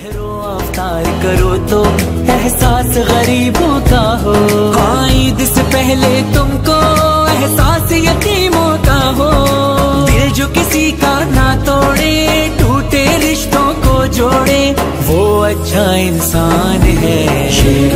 ठहरो अवतार करो तो एहसास गरीबों का हो। ईद से पहले तुमको एहसास यतीमों का हो। दिल जो किसी का ना तोड़े, टूटे रिश्तों को जोड़े, वो अच्छा इंसान है है।